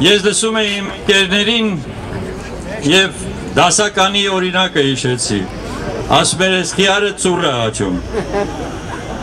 Ես լսում եմ իմ կերներին եւ դասականի օրինակը հիշեցի։ Ասում էր, «Էս խիարը ծուռ է աճում»։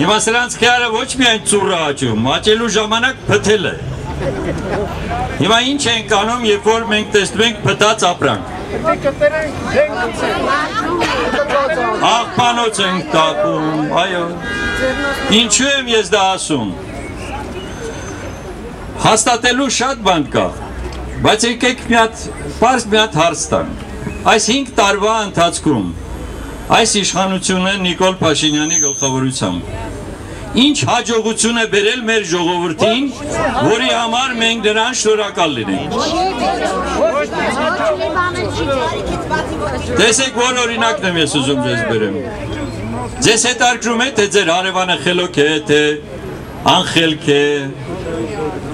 Հիմա սրանց խիարը ոչ միայն ծուռ է աճում, աճելու ժամանակ փթել է։ Հիմա ինչ ենք անում, երբ որ մենք տեսնում ենք փտած ապրանք։ Աղբանոց ենք տակում, այո։ Ինչու եմ ես դա ասում։ Հաստատելու շատ բան կա, բայց եկեք մի հատ, պարզ մի հատ հարց տան։ Այս 5 տարվա ընթացքում այս իշխանությունը Նիկոլ Փաշինյանի գլխավորությամբ ինչ հաջողություն է բերել մեր ժողովրդին, որի համար մենք նրան շնորհակալ լինենք։ Տեսեք, որ օրինակն եմ ես ուզում ձեզ բերեմ։ Ձեզ հետարկում է, թե ձեր հարևանը խելոք է, թե անխելք է,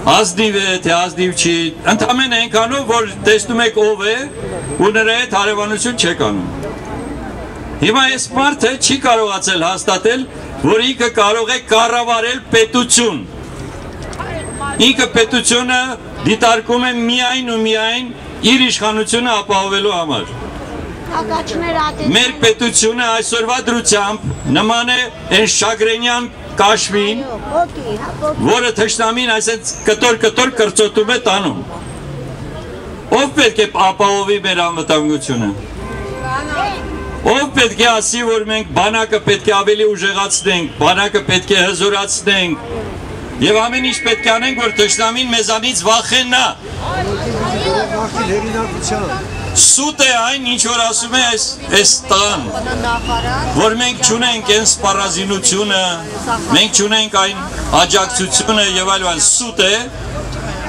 ազնիվ է, թե ազնիվ չի, ընդամեն այնքանով, որ տեսնում եք ով է ու նրա հետ հարևանություն չեք անում։ Հիմա այս մարդը չի կարողացել հաստատել, որ ինքը կարող է կառավարել պետություն։ Ինքը պետությունը դիտարկում է միայն ու միայն իր իշխանությունը ապահովելու համար։ Մեր պետությունը այսօրվա դրությամբ նման է այն Շագրենյան կաշվին, որը թշնամին այսենց կտոր-կտոր կրծոտում է տանում։ Ով պետք է ապահովի մեր անվտանգությունը։ Ով պետք է ասի, որ մենք բանակը պետք է ավելի ուժեղացնենք, բանակը պետք է հզորացնենք, եւ ամեն ինչ պետք է անենք, որ թշնամին մեզանից վախենա։ Սուտ է այն, ինչ որ ասում է այս այս տան, որ մենք չունենք այն սպառազինությունը, մենք չունենք այն աջակցությունը եւ այլ այլ սուտ է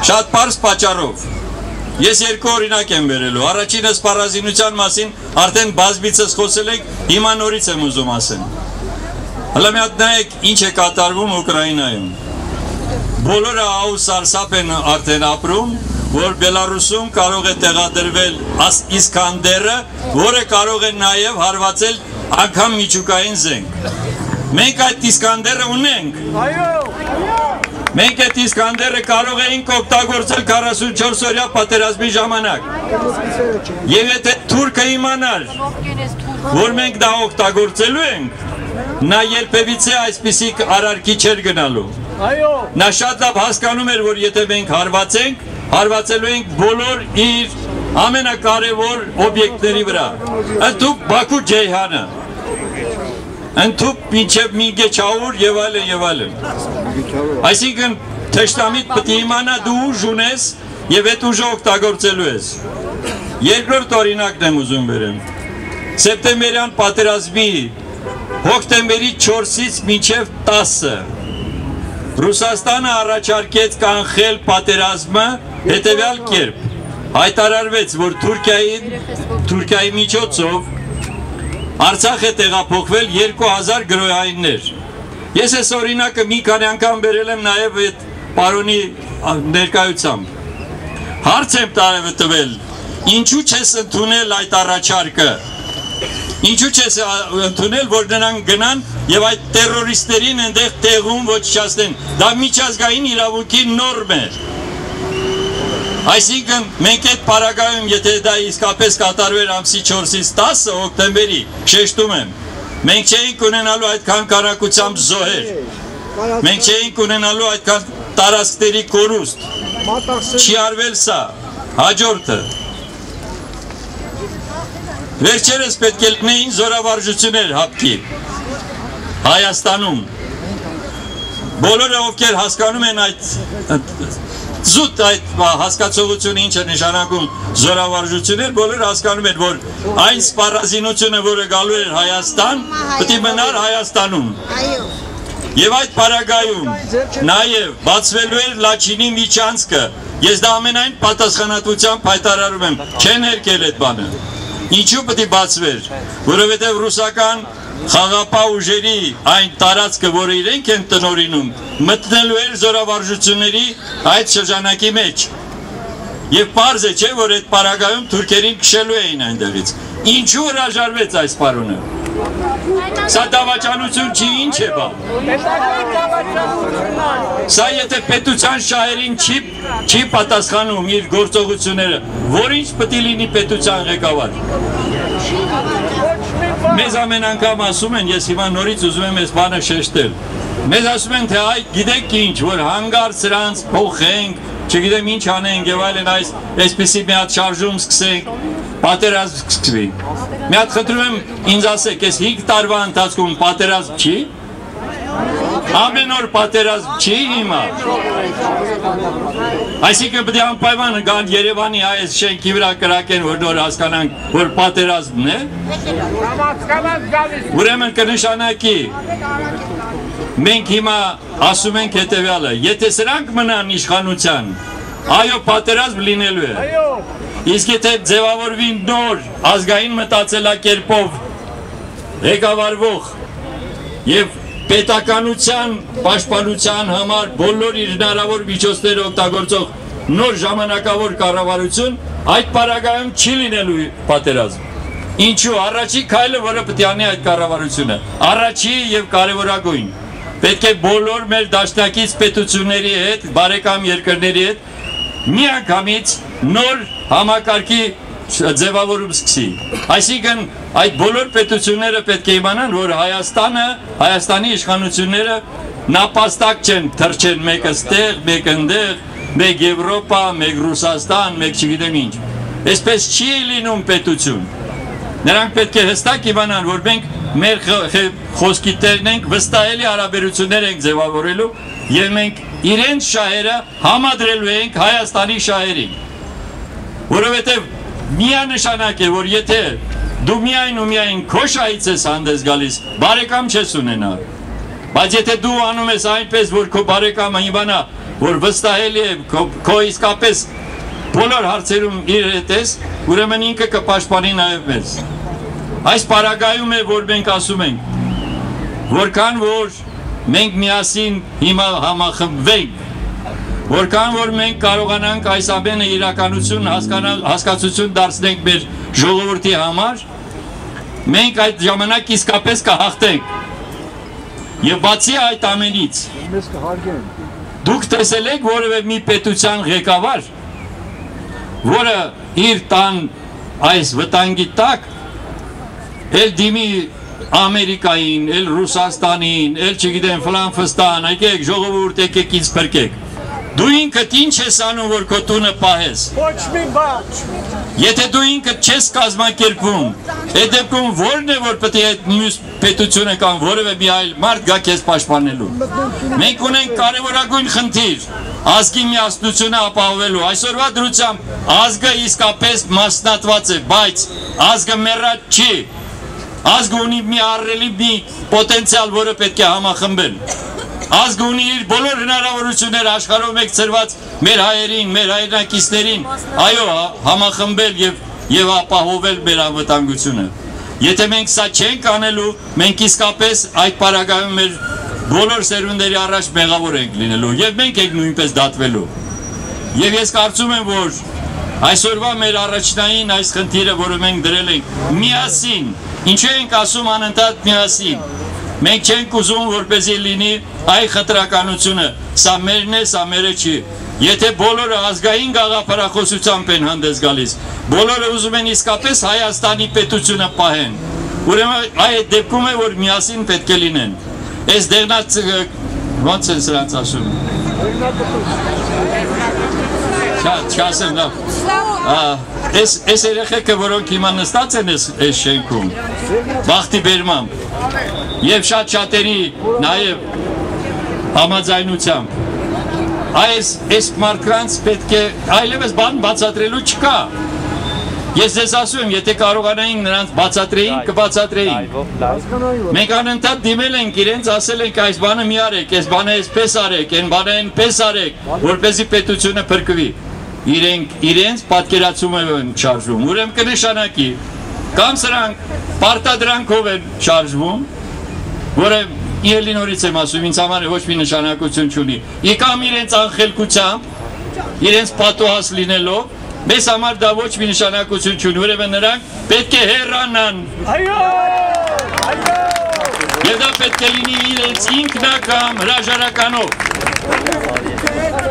շատ པարս պատճառով։ Ես երկու օրինակ եմ վերելու։ Առաջինը սպառազինության մասին արդեն բազմիցս խոսել ենք, հիմա նորից եմ ուզում ասեմ։ Հələ մի հատ նայեք ինչ է կատարվում Ուկրաինայում։ Բոլորը ահու սարսափ են արդեն ապրում, որ Բելարուսում կարող է տեղադրվել Իսկանդերը, որը կարող է նաև հարվածել անգամ միջուկային զենք։ Մենք այդ Իսկանդերը ունենք։ Այո։ Մենք այդ Իսկանդերը կարող էինք օգտագործել 44 օրյա պատերազմի ժամանակ։ Եվ եթե թուրքը իմանար, որ մենք դա օգտագործելու ենք, նա երբևիցե այսպիսի արարքի չէր գնալու։ Այո։ Նա շատ լավ հասկանում էր, որ եթե մենք հարվածենք, հարվածելու ենք բոլոր իր ամենակարևոր օբյեկտների վրա։ Ընդուք Բաքու Ջեյհանը, ընդուք մինչև Մինգեչաուր եւ այլն եւ այլն։ Այսինքն թշնամիտ պետք է իմանա դու ուժ ունես եւ այդ ուժը օգտագործելու ես։ Երկրորդ օրինակն եմ ուզում վերեմ։ Սեպտեմբերյան պատերազմի հոկտեմբերի 4-ից մինչև 10-ը Ռուսաստանը առաջարկեց կանխել պատերազմը հետևյալ կերպ. Հայտարարվեց, որ Թուրքիային Թուրքիայի միջոցով Արցախ է տեղափոխվել 2000 գրոհայիններ։ Ես այս օրինակը մի քանի անգամ վերել եմ նաև այդ պարոնի ներկայությամբ։ Հարց եմ տվել, ինչու չես ընդունել այդ առաջարկը։ Ինչու՞ չես ընդունել, որ նրանք գնան եւ այդ terroristերին այնտեղ տեղում ոչնչացնեն։ Դա միջազգային իրավունքի նորմ է։ Այսինքն մենք այդ параգայում, եթե դա իսկապես կատարվեր ամսի 4-ից 10 հոկտեմբերի, շեշտում եմ, մենք չէինք ունենալու այդքան քանակությամբ զոհեր։ Մենք չէինք ունենալու այդքան տարածքների կորուստ։ Չի արվել սա։ Հաջորդը Վերջերս պետք է լինեին զորավարժություններ հապկի. Հայաստանում Բոլորը ովքեր հասկանում են այդ զուտ այդ հասկացողությունը ինչ է նշանակում զորավարժություններ, բոլորը հասկանում են, որ այն սպառազինությունը, որը գալու էր Հայաստան, պետք է մնար Հայաստանում։ Եվ այդ պարագայում նաև բացվելու էր Լաչինի միջանցքը։ Ես դա ամենայն պատասխանատվությամբ հայտարարում եմ, չեն հերկել այդ բանը։ Ինչու է բացվեր, որովհետև ռուսական խաղապահ ուժերի այն տարածքը, որը իրենք են տնորինում, մտնելու էր զորավարժությունների այդ շրջանակի մեջ։ Եվ պարզ է չէ, որ այդ պարագայում թուրքերին քշելու էին այնտեղից։ Ինչու հրաժարվեց այս պարոնը։ Սա դավաճանություն չի, ինչ է բա։ Սա եթե պետության շահերին չի չի պատասխանում իր գործողությունները, որինչ պետք է լինի պետության ղեկավար։ Մեզ ամեն անգամ ասում են, ես հիմա նորից ուզում եմ այս բանը շեշտել։ Մեզ ասում են, թե այ գիտեք ինչ, որ հանգար սրանց փոխենք, չգիտեմ ինչ անենք եւ այլն այս այսպեսի մի հատ շարժում սկսենք պատերազմ սկսվի։ Մի հատ խնդրում եմ ինձ ասեք, այս 5 տարվա ընթացքում պատերազմ չի։ Ամեն օր պատերազմ չի հիմա։ Այսինքն պետք է անպայման գան Երևանի այս շենքի վրա կրակեն, որ նոր հասկանանք, որ պատերազմն է։ Ուրեմն կնշանակի մենք հիմա ասում ենք հետևյալը, եթե սրանք մնան իշխանության, այո, պատերազմ լինելու է։ Այո Իսկ եթե ձևավորվի նոր ազգային մտածելակերպով ղեկավարվող եւ պետականության պաշտպանության համար բոլոր իր հնարավոր միջոցները օգտագործող նոր ժամանակավոր կառավարություն այդ պարագայում չի լինելու պատերազմ։ Ինչու առաջի քայլը, որը պետք է անի այդ կառավարությունը, առաջի եւ կարևորագույն պետք է բոլոր մեր դաշնակից պետությունների հետ, բարեկամ երկրների հետ միանգամից նոր համակարգի ձևավորում սկսի։ Այսինքն այդ բոլոր պետությունները պետք է իմանան, որ Հայաստանը, Հայաստանի իշխանությունները նապաստակ չեն թրջեն մեկը ստեղ, մեկը ընդեղ, մեկ Եվրոպա, մեկ Ռուսաստան, մեկ չգիտեմ ինչ։ Այսպես չի լինում պետություն։ Նրանք պետք է հստակ իմանան, որ մենք մեր խոսքի տերն ենք, վստահելի հարաբերություններ ենք ձևավորելու եւ մենք իրենց շահերը համադրելու ենք Հայաստանի շահերին։ Որովհետեւ միանշանակ է, որ եթե դու միայն ու միայն քո շահից ես հանդես գալիս, բարեկամ չես ունենա։ Բայց եթե դու անում ես այնպես, որ քո բարեկամը իմանա, որ վստահելի է քո իսկապես բոլոր հարցերում իր հետ ես, ուրեմն ինքը կպաշտպանի նաև մեզ։ Այս պարագայում է, որ մենք ասում ենք, որքան որ մենք միասին հիմա համախմբվենք, որքան որ մենք կարողանանք այս ամենը իրականություն հասկացություն դարձնենք մեր ժողովրդի համար, մենք այդ ժամանակ իսկապես կհաղթենք։ Եվ բացի այդ ամենից, դուք տեսել եք որևէ մի պետության ղեկավար, որը իր տան այս վտանգի տակ էլ դիմի Ամերիկային, էլ Ռուսաստանին, էլ չգիտեմ Ֆլանֆստան, եկեք ժողովուրդ եկեք ինձ փրկեք։ Դու ինքդ ինչ ես անում, որ քո տունը պահես։ Ոչ մի բան։ Եթե դու ինքդ չես կազմակերպվում, այդ դեպքում ո՞րն է որ պետք է այդ մյուս պետությունը կամ որևէ մի այլ մարդ գա քեզ պաշտպանելու։ Մենք ունենք կարևորագույն խնդիր ազգի միասնությունը ապահովելու։ Այսօրվա դրությամբ ազգը իսկապես մասնատված է, բայց ազգը մեռած չի Ազգը ունի մի առելի մի պոտենցիալ, որը պետք է համախմբել։ Ազգը ունի իր բոլոր հնարավորությունները աշխարհով մեկ ծրված մեր հայերին, մեր հայրենակիցներին, այո, համախմբել եւ եւ ապահովել մեր անվտանգությունը։ Եթե մենք սա չենք անելու, մենք իսկապես այդ պարագայում մեր բոլոր սերունդերի առաջ մեղավոր ենք լինելու եւ մենք ենք նույնպես դատվելու։ Եվ ես կարծում եմ, որ այսօրվա մեր առաջնային այս խնդիրը, որը մենք դրել ենք, միասին Ինչու ենք ասում անընդհատ միասին։ Մենք չենք ուզում, որպեսզի լինի այ խտրականությունը։ Սա մերն է, սա մերը չի։ Եթե բոլորը ազգային գաղափարախոսությամբ են հանդես գալիս, բոլորը ուզում են իսկապես Հայաստանի պետությունը պահեն։ Ուրեմն այդ դեպքում է, որ միասին պետք է լինեն։ Այս դեղնած ո՞նց են սրանց ասում։ Չա, չասեմ լավ։ Այս այս երեխեքը, որոնք հիմա նստած են այս շենքում, բախտի բերմամբ եւ շատ շատերի նաեւ համաձայնությամբ այս այս մարդկանց պետք է այլևս բան բացատրելու չկա։ Ես ձեզ ասում եմ, եթե կարողանայինք նրանց բացատրեին, կբացատրեին։ Մենք անընդհատ դիմել ենք իրենց, ասել ենք այս բանը մի արեք, այս բանը այսպես արեք, այն բանը այնպես արեք, որպեսզի պետությունը փրկվի իրենք իրենց պատկերացումը են շարժվում։ Ուրեմն կնշանակի կամ սրանք պարտադրանքով են շարժվում, որը իելի նորից եմ ասում, ինձ համար ոչ մի նշանակություն չունի։ Եկամ իրենց անխելքությամբ, իրենց պատուհաս լինելով, մեզ համար դա ոչ մի նշանակություն չունի, ուրեմն նրանք պետք է հեռանան։ Այո! Եվ դա պետք է լինի իրենց ինքնակամ հրաժարականով։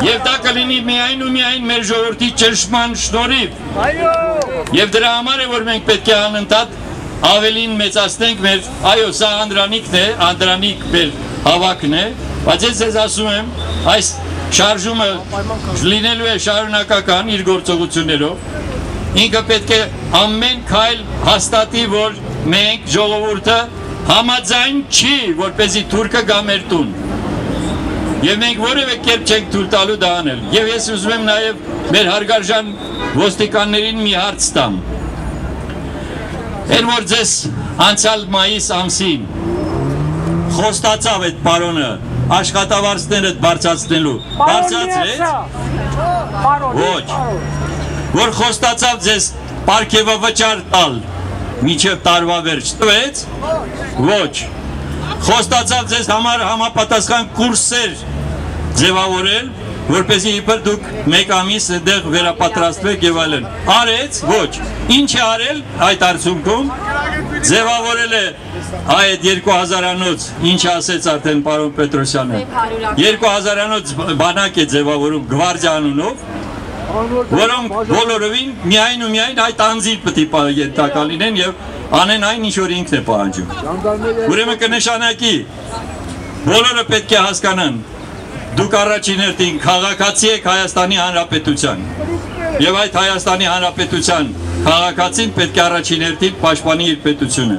Եվ դա կլինի միայն ու միայն մեր ժողովրդի ճնշման շնորհիվ։ Այո։ Եվ դրա համար է որ մենք պետք է անընդհատ ավելին մեծացնենք մեր, այո, սա անդրանիկն է, անդրանիկ մեր հավաքն է, բայց ես ձեզ ասում եմ, այս շարժումը լինելու է շարունակական իր գործողություններով, ինքը պետք է ամեն քայլ հաստատի, որ մենք ժողովուրդը համաձայն չի, որպեսի թուրքը գա մեր տուն։ Եվ մենք որևէ կերպ չենք թույլ տալու դա անել։ Եվ ես ուզում եմ նաև մեր հարգարժան ոստիկաններին մի հարց տամ։ Են որ ձեզ անցյալ մայիս ամսին խոստացավ այդ պարոնը աշխատավարձները բարձացնելու։ Բարձացրեց։ Ոչ։ Որ խոստացավ ձեզ պարգևավճար տալ միջև տարվա վերջ տվեց։ Ոչ խոստացավ ձեզ համար համապատասխան կուրսեր ձևավորել, որպեսզի իբր դուք մեկ ամիս այդտեղ վերապատրաստվեք եւ այլն։ Արեց, ոչ։ Ինչ է արել այդ արդյունքում? Ձևավորել է այդ 2000-անոց, ինչ ասեց արդեն պարոն Պետրոսյանը։ 2000-անոց բանակ է ձևավորում գվարդիա անունով, որոնք բոլորովին միայն ու միայն այդ անձին պետք է ենթակա լինեն եւ անեն այն ինչ որ ինքն է պահանջում։ Ուրեմն կնշանակի բոլորը պետք է հասկանան դուք առաջին հերթին քաղաքացի եք Հայաստանի Հանրապետության։ Եվ այդ Հայաստանի Հանրապետության քաղաքացին պետք է առաջին հերթին պաշտպանի իր պետությունը։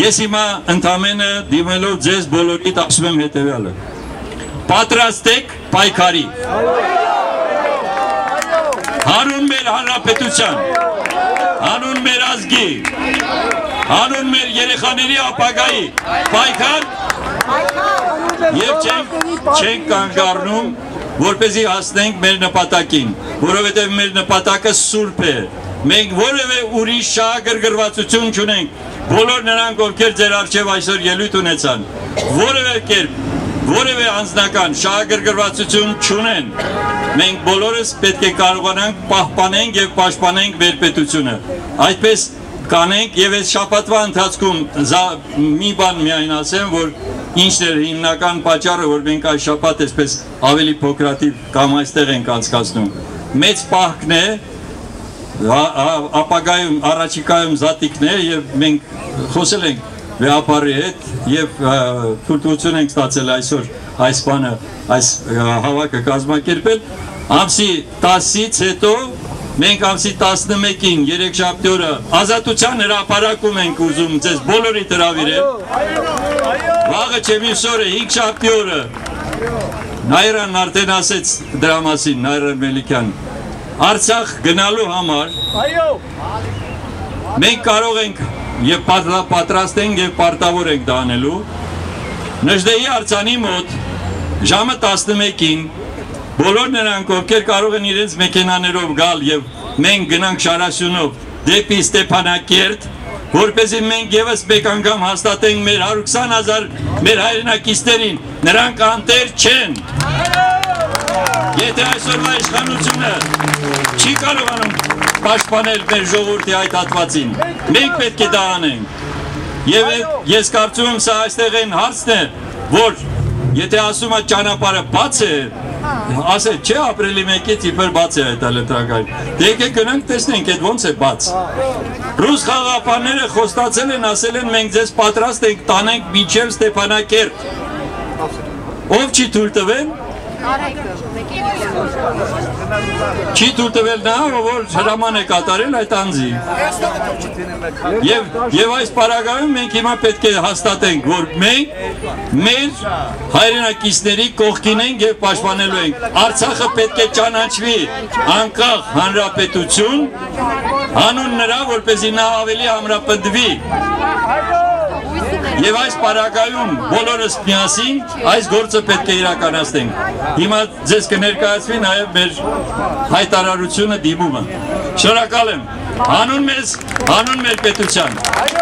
Ես հիմա ընդամենը դիմելով ձեզ բոլորիդ ասում եմ հետևյալը։ Պատրաստ եք պայքարի։ Հանուն մեր հանրապետության, հանուն մեր ազգի, հանուն մեր երեխաների ապագայի պայքար եւ չենք չենք կանգառնում որպեսզի հասնենք մեր նպատակին, որովհետև մեր նպատակը սուրբ է։ Մենք որևէ ուրիշ շահագրգռվածություն չունենք։ Բոլոր նրանք, ովքեր ձեր արժև այսօր ելույթ ունեցան, որևէ կերպ, որևէ անձնական շահագրգռվածություն չունեն։ Մենք բոլորս պետք է կարողանանք պահպանենք եւ պաշտպանենք մեր պետությունը։ Այդպես կանենք եւ այս շաբաթվա ընթացքում մի բան միայն ասեմ, որ ինչն էր հիմնական պատճառը, որ մենք այս շաբաթ այսպես ավելի փոքրատիվ կամ այստեղ ենք անցկացնում։ Մեծ պահքն է ապագայում առաջիկայում զատիկն է եւ մենք խոսել ենք վեապարի հետ եւ թույլտվություն ենք ստացել այսօր այս բանը այս հավաքը կազմակերպել ամսի 10-ից հետո Մենք ամսի 11-ին երեքշաբթի օրը ազատության հրապարակում ենք ուզում ձեզ բոլորիդ հրավիրել։ Վաղը չէ մյուս օրը 5 շաբթի օրը Նայրան արդեն ասեց դրա մասին Նայրան Մելիքյան։ Արցախ գնալու համար Այո։ Մենք կարող ենք եւ պատրաստ ենք եւ պարտավոր ենք դա անելու։ Նժդեի արձանի մոտ ժամը 11-ին Բոլոր նրանք, ովքեր կարող են իրենց մեքենաներով գալ եւ մենք գնանք Շարասյունով դեպի Ստեփանակերտ, որպեսզի մենք եւս մեկ անգամ հաստատենք մեր 120 հազար մեր հայրենակիցներին, նրանք անտեր չեն։ Եթե այսօրվա իշխանությունը չի կարողանում պաշտպանել մեր ժողովրդի այդ հատվածին, մենք պետք է դա անենք։ Եվ ես կարծում եմ սա այստեղ այն հարցն է, որ եթե ասում է ճանապարհը բաց է, ասել չէ ապրիլի 1-ից իբր բաց է այդ էլեկտրակայանը։ Դե եկեք գնանք տեսնենք այդ ոնց է բաց։ Ռուս խաղապանները խոստացել են, ասել են մենք ձեզ պատրաստ ենք տանենք միջև Ստեփանակերտ։ Ով չի թույլ տվել, Չի թույլ տվել նա, որ հրաման է կատարել այդ անձի։ Եվ եւ այս պարագայում մենք հիմա պետք է հաստատենք, որ մենք մեր հայրենակիցների կողքին ենք եւ պաշտպանելու ենք։ Արցախը պետք է ճանաչվի անկախ հանրապետություն, հանուն նրա, որպեսզի նա ավելի ամրապնդվի։ Եվ այս պարագայում բոլորս միասին այս գործը պետք է իրականացնենք։ Հիմա ձեզ կներկայացվի նաև մեր հայտարարությունը դիմումը։ Շնորհակալ եմ։ Հանուն մեզ, հանուն մեր պետության։